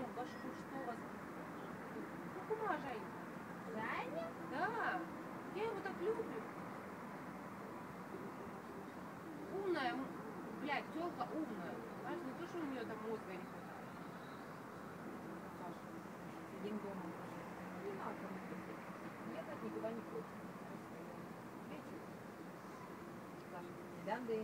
Зачем? башку, что у вас. Ну, кума Жень. Да, я его так люблю. Умная, блядь, телка умная. Знаешь, не то, что у нее там мозга не хватает. Саша, сидим дома. Не надо. Ехать никуда не хочется. Вечер. Саша, да, да,